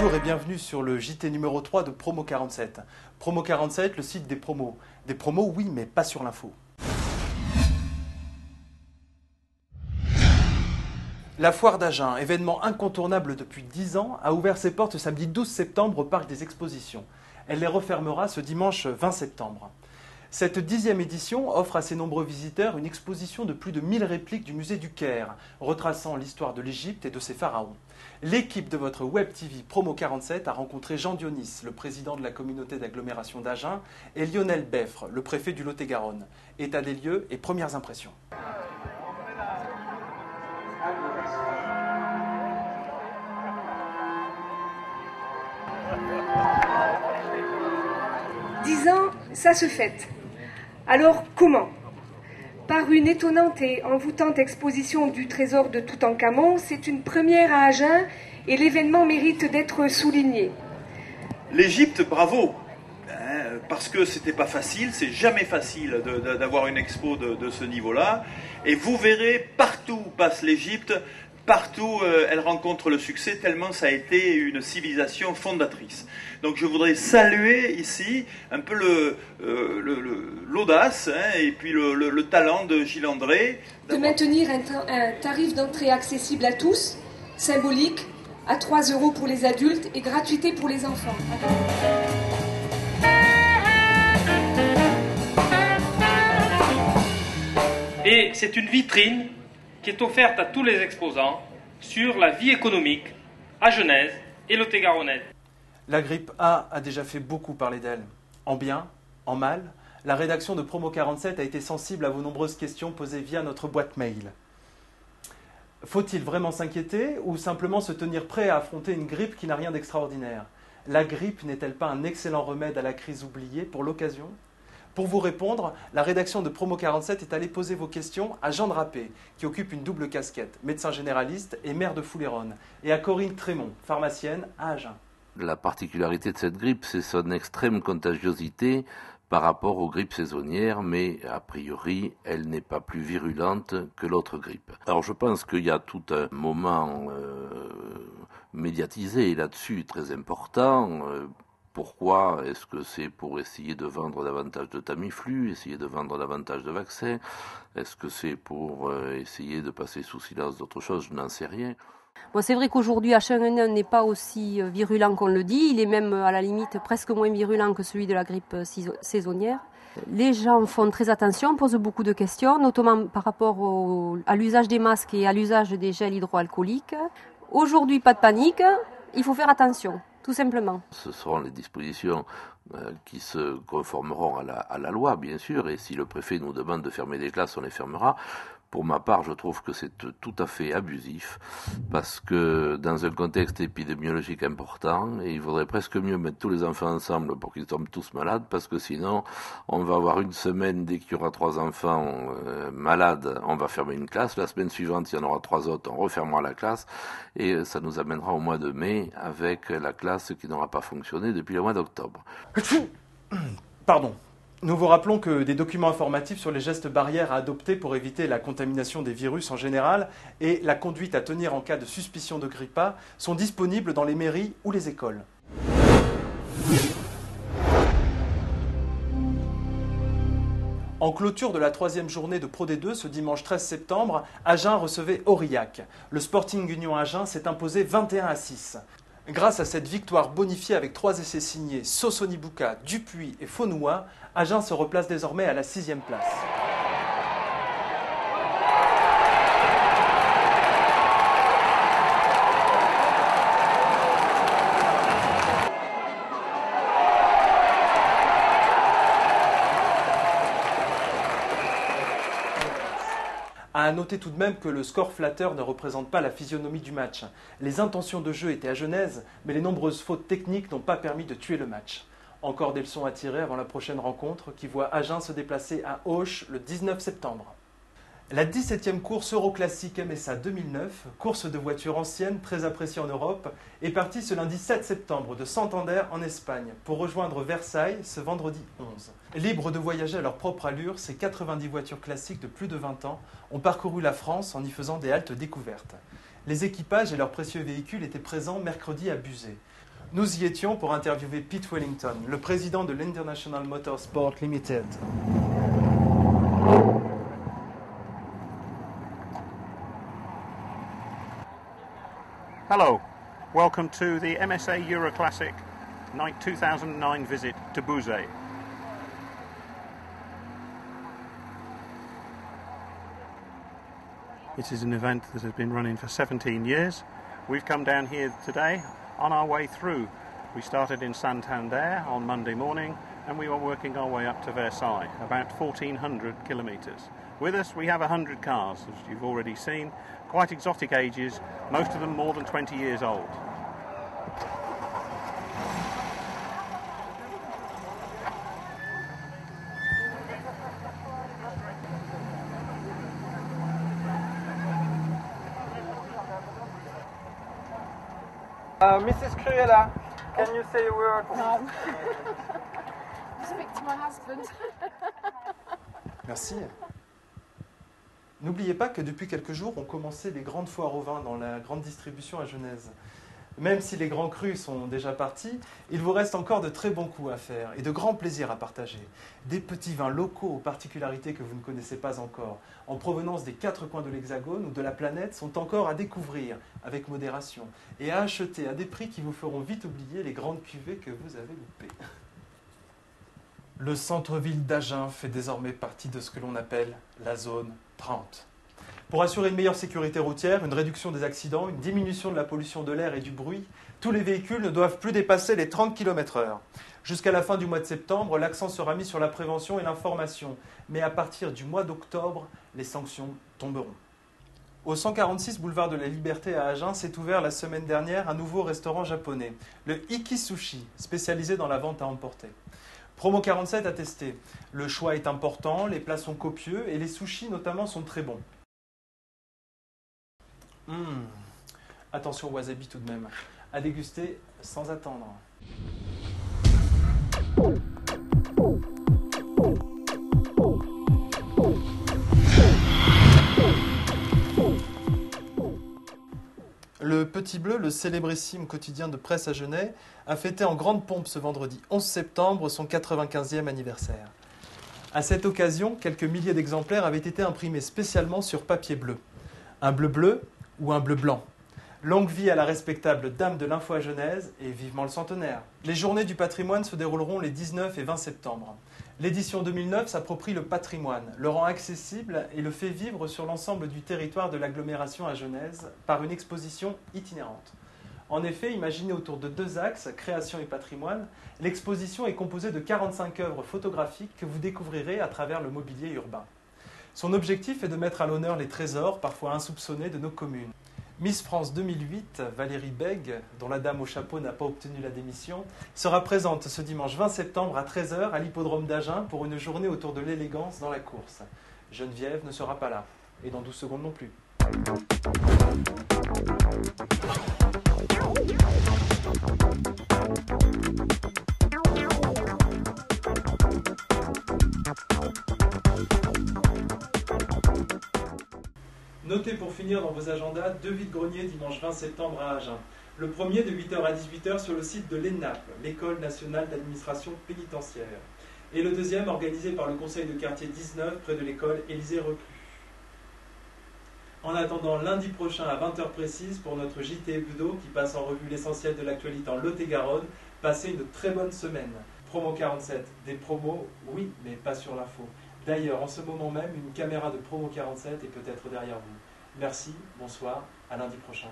Bonjour et bienvenue sur le JT numéro 3 de Promo 47. Promo 47, le site des promos. Des promos, oui, mais pas sur l'info. La foire d'Agen, événement incontournable depuis 10 ans, a ouvert ses portes samedi 12 septembre au parc des expositions. Elle les refermera ce dimanche 20 septembre. Cette dixième édition offre à ses nombreux visiteurs une exposition de plus de 1000 répliques du musée du Caire, retraçant l'histoire de l'Égypte et de ses pharaons. L'équipe de votre Web TV Promo 47 a rencontré Jean Dionis, le président de la communauté d'agglomération d'Agen, et Lionel Beffre, le préfet du Lot-et-Garonne. État des lieux et premières impressions. Dix ans, ça se fête. Alors comment? Par une étonnante et envoûtante exposition du trésor de Toutankhamon, c'est une première à Agen et l'événement mérite d'être souligné. L'Égypte, bravo Hein, Parce que c'était pas facile, c'est jamais facile d'avoir une expo de, de ce niveau-là. Et vous verrez, partout où passe l'Égypte, partout euh, elle rencontre le succès, tellement ça a été une civilisation fondatrice. Donc je voudrais saluer ici un peu le, euh, le- le- l'audace hein, et puis le, le- le talent de Gilles André. De maintenir un, ta- un tarif d'entrée accessible à tous, symbolique, à 3 euros pour les adultes et gratuité pour les enfants. Et c'est une vitrine qui est offerte à tous les exposants sur la vie économique à Genèse et le Tégaronnais. La grippe A a déjà fait beaucoup parler d'elle. En bien, en mal, la rédaction de Promo 47 a été sensible à vos nombreuses questions posées via notre boîte mail. Faut-il vraiment s'inquiéter ou simplement se tenir prêt à affronter une grippe qui n'a rien d'extraordinaire? La grippe n'est-elle pas un excellent remède à la crise oubliée pour l'occasion? Pour vous répondre, la rédaction de Promo 47 est allée poser vos questions à Jean Drapé, qui occupe une double casquette, médecin généraliste et maire de Fouléronne, et à Corinne Trémont, pharmacienne à Agen. La particularité de cette grippe, c'est son extrême contagiosité par rapport aux grippes saisonnières, mais a priori, elle n'est pas plus virulente que l'autre grippe. Alors je pense qu'il y a tout un moment euh, médiatisé là-dessus très important. Euh, pourquoi Est-ce que c'est pour essayer de vendre davantage de Tamiflu, essayer de vendre davantage de vaccins? Est-ce que c'est pour euh, essayer de passer sous silence d'autres choses? Je n'en sais rien. Bon, c'est vrai qu'aujourd'hui, H1N1 n'est pas aussi euh, virulent qu'on le dit. Il est même, euh, à la limite, presque moins virulent que celui de la grippe saison- saisonnière. Les gens font très attention, posent beaucoup de questions, notamment par rapport à l'usage des masques et à l'usage des gels hydroalcooliques. Aujourd'hui, pas de panique. Il faut faire attention, Ce seront les dispositions euh, qui se conformeront à la, à la loi, bien sûr, et si le préfet nous demande de fermer des classes, on les fermera. Pour ma part, je trouve que c'est tout à fait abusif, parce que dans un contexte épidémiologique important, il vaudrait presque mieux mettre tous les enfants ensemble pour qu'ils tombent tous malades, parce que sinon, on va avoir une semaine, dès qu'il y aura trois enfants euh, malades, on va fermer une classe, la semaine suivante, il y en aura trois autres, on refermera la classe, et ça nous amènera au mois de mai avec la classe qui n'aura pas fonctionné depuis le mois d'octobre. Pardon. Nous vous rappelons que des documents informatifs sur les gestes barrières à adopter pour éviter la contamination des virus en général et la conduite à tenir en cas de suspicion de grippe A sont disponibles dans les mairies ou les écoles. En clôture de la troisième journée de Pro D2 ce dimanche 13 septembre, Agen recevait Aurillac. Le Sporting Union Agen s'est imposé 21 à 6. Grâce à cette victoire bonifiée avec trois essais signés Sossoni Bouka, Dupuis et Faunois, Agen se replace désormais à la sixième place. À noter tout de même que le score flatteur ne représente pas la physionomie du match. Les intentions de jeu étaient à Genèse, mais les nombreuses fautes techniques n'ont pas permis de tuer le match. Encore des leçons à tirer avant la prochaine rencontre qui voit Agen se déplacer à Auch le 19 septembre. La 17e course Euroclassique MSA 2009, course de voitures anciennes très appréciée en Europe, est partie ce lundi 7 septembre de Santander en Espagne pour rejoindre Versailles ce vendredi 11. Libres de voyager à leur propre allure, ces 90 voitures classiques de plus de 20 ans ont parcouru la France en y faisant des haltes découvertes. Les équipages et leurs précieux véhicules étaient présents mercredi à Buzet. Nous y étions pour interviewer Pete Wellington, le président de l'International Motorsport Limited. Hello, welcome to the MSA Euroclassic 2009 visit to Bouzet. It is an event that has been running for 17 years. We've come down here today on our way through. We started in Santander on Monday morning and we are working our way up to Versailles, about 1400 kilometres. With us we have 100 cars, as you've already seen, quite exotic ages, most of them more than 20 years old. Uh, Mrs. Cruella, can you say a word? No. Speak to my husband. Merci. N'oubliez pas que depuis quelques jours ont commencé les grandes foires au vin dans la grande distribution à Genèse. Même si les grands crus sont déjà partis, il vous reste encore de très bons coups à faire et de grands plaisirs à partager. Des petits vins locaux aux particularités que vous ne connaissez pas encore, en provenance des quatre coins de l'Hexagone ou de la planète, sont encore à découvrir avec modération et à acheter à des prix qui vous feront vite oublier les grandes cuvées que vous avez loupées. Le centre-ville d'Agen fait désormais partie de ce que l'on appelle la zone 30. Pour assurer une meilleure sécurité routière, une réduction des accidents, une diminution de la pollution de l'air et du bruit, tous les véhicules ne doivent plus dépasser les 30 km/h. Jusqu'à la fin du mois de septembre, l'accent sera mis sur la prévention et l'information, mais à partir du mois d'octobre, les sanctions tomberont. Au 146 boulevard de la Liberté à Agen s'est ouvert la semaine dernière un nouveau restaurant japonais, le Iki Sushi, spécialisé dans la vente à emporter. Promo 47 a testé. Le choix est important, les plats sont copieux et les sushis notamment sont très bons. Hum, Attention wasabi tout de même. À déguster sans attendre. Le Petit Bleu, le célébrissime quotidien de presse à Genève, a fêté en grande pompe ce vendredi 11 septembre son 95e anniversaire. À cette occasion, quelques milliers d'exemplaires avaient été imprimés spécialement sur papier bleu. Un bleu bleu ou un bleu blanc? Longue vie à la respectable dame de l'info à Genèse et vivement le centenaire. Les journées du patrimoine se dérouleront les 19 et 20 septembre. L'édition 2009 s'approprie le patrimoine, le rend accessible et le fait vivre sur l'ensemble du territoire de l'agglomération à Genèse par une exposition itinérante. En effet, imaginez autour de deux axes, création et patrimoine, l'exposition est composée de 45 œuvres photographiques que vous découvrirez à travers le mobilier urbain. Son objectif est de mettre à l'honneur les trésors, parfois insoupçonnés, de nos communes. Miss France 2008, Valérie Beg, dont la dame au chapeau n'a pas obtenu la démission, sera présente ce dimanche 20 septembre à 13h à l'hippodrome d'Agen pour une journée autour de l'élégance dans la course. Geneviève ne sera pas là, et dans 12 secondes non plus. Finir dans vos agendas deux vides-greniers dimanche 20 septembre à Agen. Le premier de 8h à 18h sur le site de l'ENAP, l'École nationale d'administration pénitentiaire. Et le deuxième organisé par le conseil de quartier 19 près de l'école Élysée Reclus. En attendant lundi prochain à 20h précise pour notre JT Hebdo qui passe en revue l'essentiel de l'actualité en Lot-et-Garonne, passez une très bonne semaine. Promo 47, des promos, oui, mais pas sur l'info. D'ailleurs, en ce moment même, une caméra de Promo 47 est peut-être derrière vous. Merci, bonsoir, à lundi prochain.